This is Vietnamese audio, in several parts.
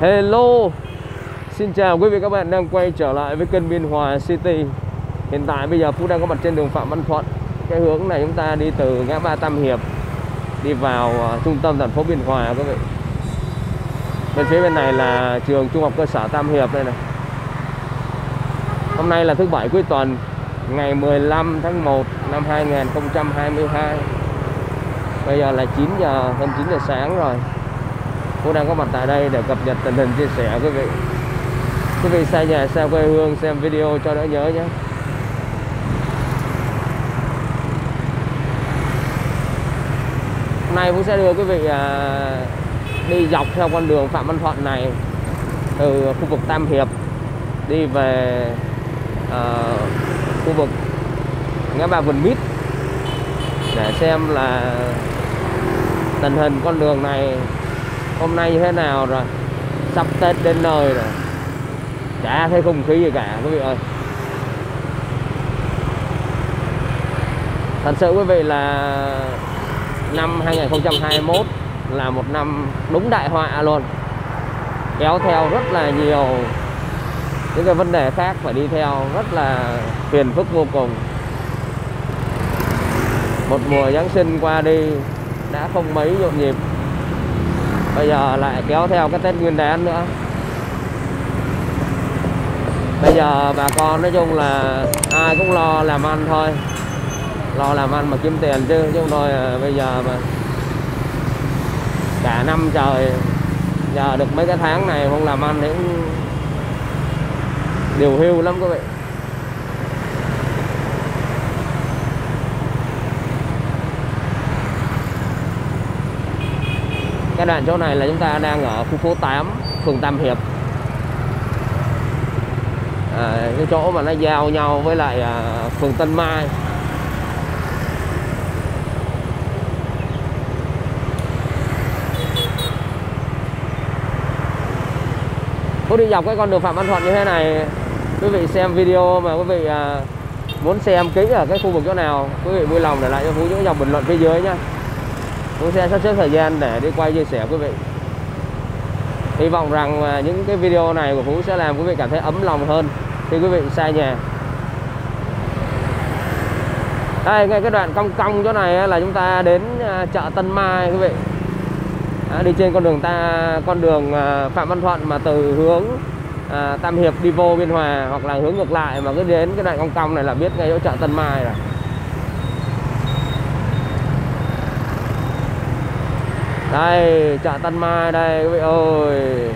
Hello. Xin chào quý vị các bạn đang quay trở lại với kênh Biên Hòa City. Hiện tại bây giờ Phú đang có mặt trên đường Phạm Văn Thuận. Cái hướng này chúng ta đi từ ngã ba Tam Hiệp Đi vào uh, trung tâm thành phố Biên Hòa quý vị. Bên phía bên này là trường Trung học cơ sở Tam Hiệp đây này. Hôm nay là thứ bảy cuối tuần Ngày 15 tháng 1 năm 2022 Bây giờ là 9 giờ hơn 9 giờ sáng rồi cũng đang có mặt tại đây để cập nhật tình hình chia sẻ. Quý vị Quý vị xa nhà xa quê hương xem video cho đỡ nhớ nhé. Hôm nay cũng sẽ đưa quý vị à, đi dọc theo con đường Phạm Văn Thuận này Từ khu vực Tam Hiệp đi về à, khu vực ngã ba Vườn Mít để xem là tình hình con đường này hôm nay như thế nào rồi? Sắp tết đến nơi rồi. Chả thấy không khí gì cả, quý vị ơi. Thật sự quý vị là năm 2021 là một năm đúng đại họa luôn. Kéo theo rất là nhiều những cái vấn đề khác phải đi theo, rất là phiền phức vô cùng. Một mùa Giáng sinh qua đi, đã không mấy nhộn nhịp bây giờ lại kéo theo cái Tết Nguyên đán nữa. Bây giờ bà con nói chung là ai cũng lo làm ăn thôi. Lo làm ăn mà kiếm tiền chứ chúng tôi thôi à, bây giờ mà cả năm trời, giờ được mấy cái tháng này không làm ăn thì cũng điều hưu lắm các vị. Cái đoạn chỗ này là chúng ta đang ở khu phố 8 phường Tam Hiệp. À, cái chỗ mà nó giao nhau với lại à, phường Tân Mai. Cứ đi dọc cái con đường Phạm Văn Thuận như thế này quý vị xem video mà quý vị à, muốn xem kỹ ở cái khu vực chỗ nào quý vị vui lòng để lại cho Phú những dòng bình luận phía dưới nhé Phú sẽ sắp xếp thời gian để đi quay chia sẻ quý vị. Hy vọng rằng à, những cái video này của Phú sẽ làm quý vị cảm thấy ấm lòng hơn khi quý vị xa nhà. Đây ngay cái đoạn cong cong chỗ này là chúng ta đến à, chợ Tân Mai quý vị. À, đi trên con đường ta con đường à, Phạm Văn Thuận mà từ hướng à, Tam Hiệp đi vô Biên Hòa hoặc là hướng ngược lại mà cứ đến cái đoạn cong cong này là biết ngay chỗ chợ Tân Mai rồi. Đây chợ Tân Mai đây quý vị ơi.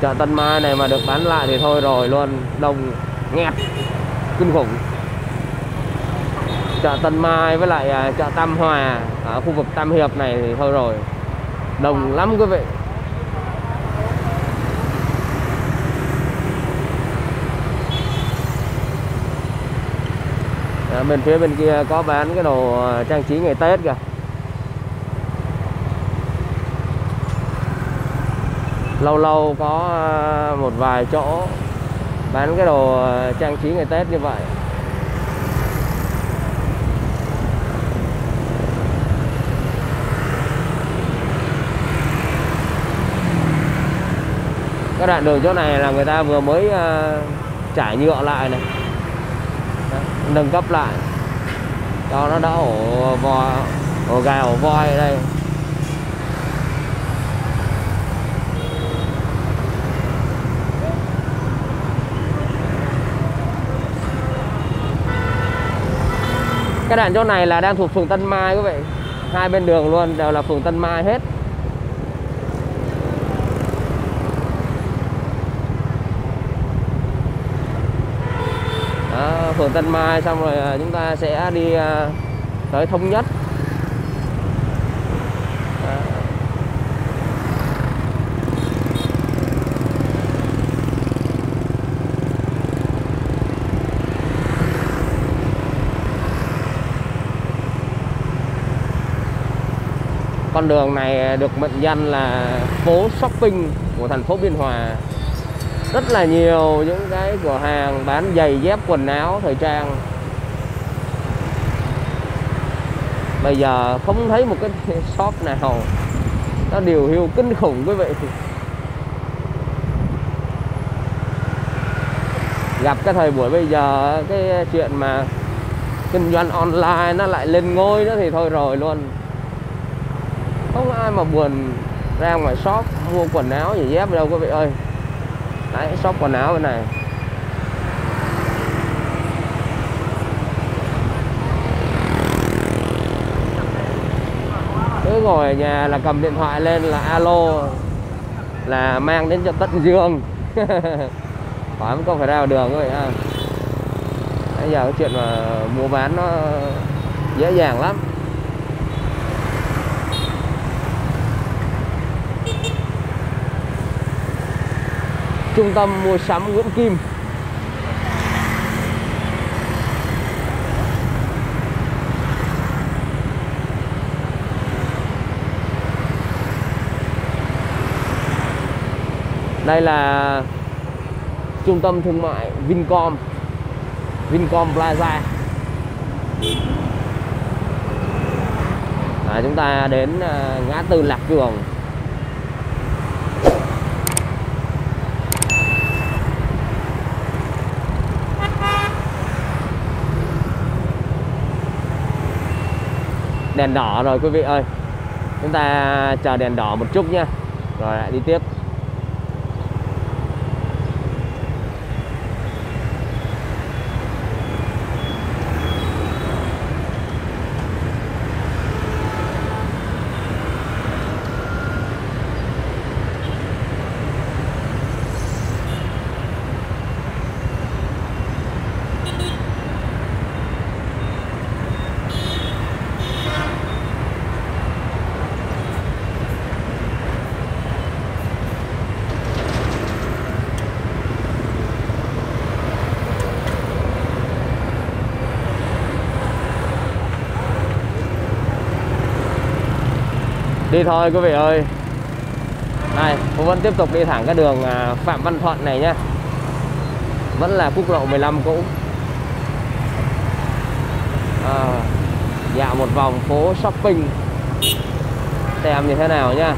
Chợ Tân Mai này mà được bán lại thì thôi rồi luôn đông nghẹt kinh khủng. Chợ Tân Mai với lại à, chợ Tam Hòa ở khu vực Tam Hiệp này thì thôi rồi đông lắm quý vị. À, bên phía bên kia có bán cái đồ à, trang trí ngày Tết kìa. Lâu lâu có ờ, một vài chỗ bán cái đồ ờ, trang trí ngày Tết như vậy. Cái đoạn đường chỗ này là người ta vừa mới ờ, trải nhựa lại này. Nâng cấp lại. Cho nó đỡ ổ vò ổ gà, ổ voi ở đây. Cái đoạn chỗ này là đang thuộc phường Tân Mai quý vị. Hai bên đường luôn đều là phường Tân Mai hết. Đó, phường Tân Mai xong rồi à, chúng ta sẽ đi à, tới Thống Nhất. con đường này được mệnh danh là phố shopping của thành phố Biên Hòa. Rất là nhiều những cái cửa hàng bán giày, dép, quần áo, thời trang. Bây giờ không thấy một cái shop nào. Nó điều hưu kinh khủng quý vị. Gặp cái thời buổi bây giờ, cái chuyện mà kinh doanh online nó lại lên ngôi đó thì thôi rồi luôn không ai mà buồn ra ngoài shop mua quần áo gì dép đâu, quý vị ơi. Đấy, shop quần áo bên này. Cứ ngồi ở nhà là cầm điện thoại lên là alo, là mang đến cho tận giường khỏi không phải ra đường rồi ha. Bây giờ cái chuyện mà mua bán nó dễ dàng lắm. Trung tâm mua sắm Nguyễn Kim. Đây là trung tâm thương mại Vincom Vincom Plaza. À, chúng ta đến à, ngã tư Lạc Cường đèn đỏ rồi, quý vị ơi. Chúng ta chờ đèn đỏ một chút nha. Rồi, lại đi tiếp. Đi thôi quý vị ơi. Này cũng vẫn tiếp tục đi thẳng cái đường à, Phạm Văn Thuận này nhá. Vẫn là quốc lộ 15 cũ. À, dạo một vòng phố shopping. Xem như thế nào nhá.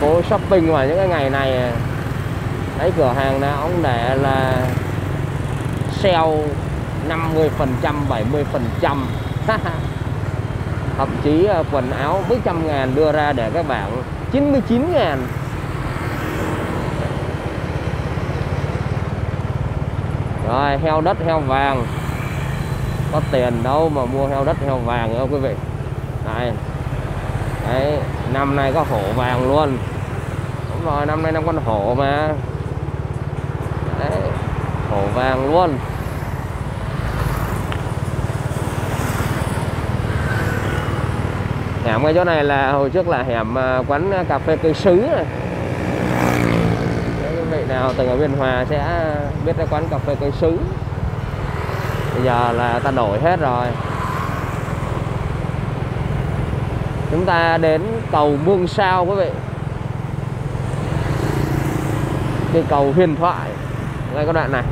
Phố shopping mà những cái ngày này à, đấy cửa hàng nào ông để là sale 50 phần trăm 70 phần trăm thậm chí ờ, quần áo mấy trăm ngàn đưa ra để các bạn 99 ngàn. Rồi, heo đất, heo vàng. Có tiền đâu mà mua heo đất, heo vàng đâu quý vị. Này. Đấy, năm nay có hổ vàng luôn. Đúng rồi, năm nay năm con hổ mà. Đấy, hổ vàng luôn. Hẻm ngay chỗ này là hồi trước là hẻm à, quán à, cà phê cây sứ này. Quý vị nào từng ở biên hòa sẽ biết cái quán cà phê cây sứ. Bây giờ là ta đổi hết rồi. Chúng ta đến cầu Mương Sao quý vị. Cái cầu huyền thoại. Ngay cái đoạn này.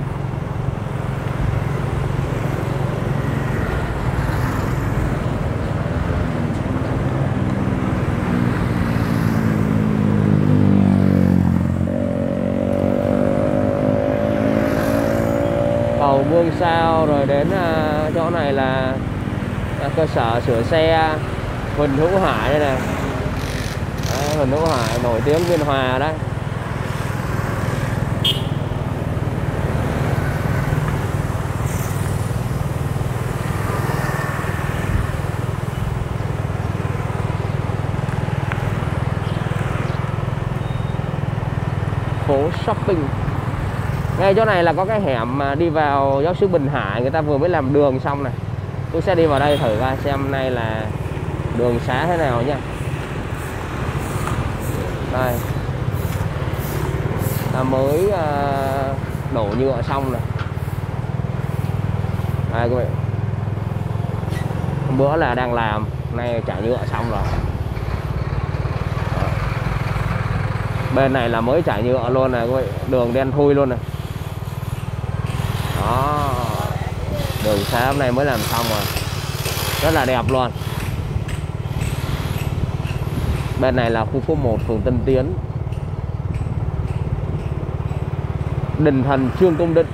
Cầu Sao rồi đến uh, chỗ này là uh, cơ sở sửa xe Huỳnh Hữu Hải đây này đấy, Huỳnh Hữu Hải nổi tiếng Biên Hòa đấy. Phố shopping ngay chỗ này là có cái hẻm mà đi vào giáo sư Bình Hải, người ta vừa mới làm đường xong này tôi sẽ đi vào đây thử coi xem nay là đường xá thế nào nha đây. Ta mới ờ, đổ nhựa xong này đây quý vị bữa là đang làm, nay trả nhựa xong rồi. Bên này là mới trải nhựa luôn này quý vị đường đen thui luôn này đó sáng hôm nay mới làm xong rồi. Rất là đẹp luôn. Bên này là khu phố 1 phường Tân Tiến. Đình thần Trương Công Định.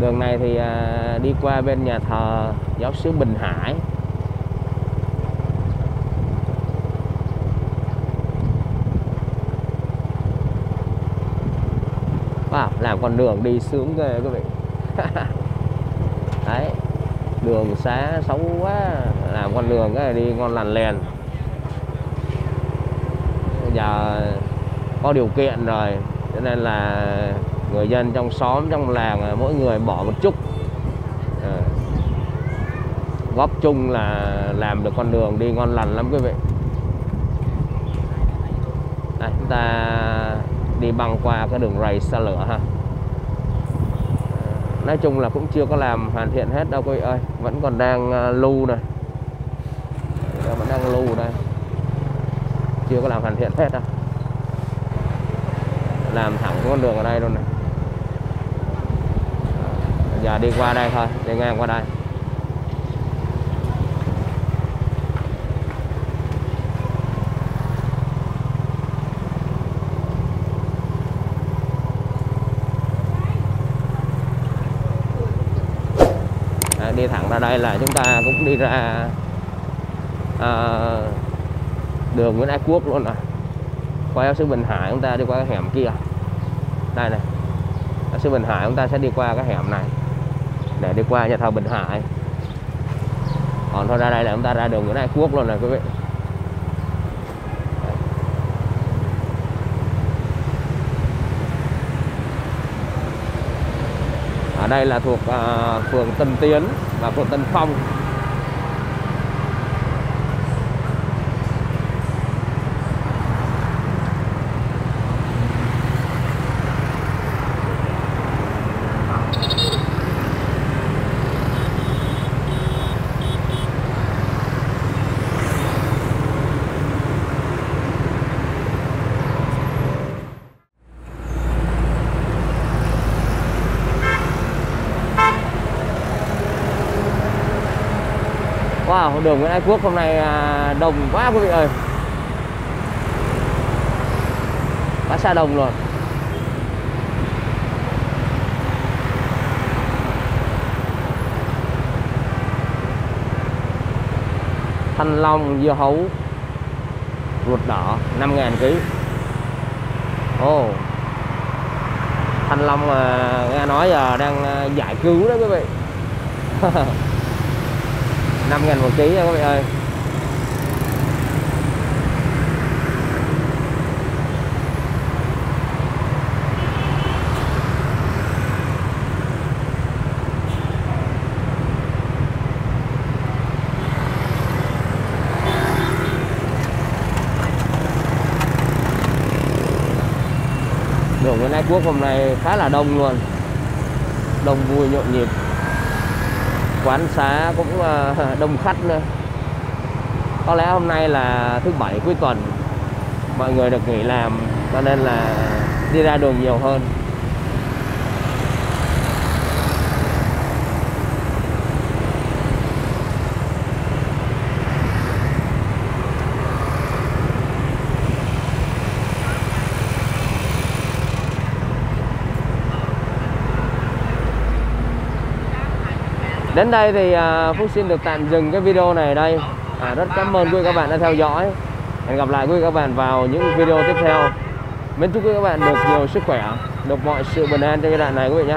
Đường này thì à, đi qua bên nhà thờ giáo sứ Bình Hải. Wow, làm con đường đi sướng ghê quý vị. Đấy đường xá xấu quá làm con đường cái đi ngon lành liền bây giờ có điều kiện rồi cho nên là người dân trong xóm trong làng mỗi người bỏ một chút. À, góp chung là làm được con đường đi ngon lành lắm quý vị. Đây, chúng ta đi băng qua cái đường rầy xa lửa ha. Nói chung là cũng chưa có làm hoàn thiện hết đâu quý vị ơi, vẫn còn đang ờ, lưu này. Dạ, vẫn đang lưu đây. Chưa có làm hoàn thiện hết đâu. Làm thẳng con đường ở đây luôn này. Giờ đi qua đây thôi, đi ngang qua đây à, đi thẳng ra đây là chúng ta cũng đi ra à, đường Nguyễn Ái Quốc luôn rồi qua giáo sư Bình Hải chúng ta đi qua cái hẻm kia. Đây này. Giáo sư Bình Hải chúng ta sẽ đi qua cái hẻm này để đi qua nhà thờ Bình Hải. Còn thôi ra đây là chúng ta ra đường Nguyễn Ái Quốc luôn này quý vị. Ở đây là thuộc uh, phường Tân Tiến và phường Tân Phong. Wow, đường Nguyễn Ái Quốc hôm nay à, đồng quá quý vị ơi. Quá xa đồng luôn Thanh long, dưa hấu Ruột đỏ 5.000 kg Ồ. Oh. Thanh long mà nghe nói giờ đang à, giải cứu đó quý vị. 5 ngàn một ký nha các bạn ơi. Đường Nguyễn Ái Quốc hôm nay khá là đông luôn. Đông vui nhộn nhịp quán xá cũng ờ, đông khách nữa. Có lẽ hôm nay là thứ bảy cuối tuần, mọi người được nghỉ làm, cho nên là đi ra đường nhiều hơn. Đến đây thì à, Phúc xin được tạm dừng cái video này đây. À, rất cảm ơn quý các bạn đã theo dõi. Hẹn gặp lại quý các bạn vào những video tiếp theo. Mến chúc quý các bạn được nhiều sức khỏe được mọi sự bình an trong giai đoạn này quý vị nhé.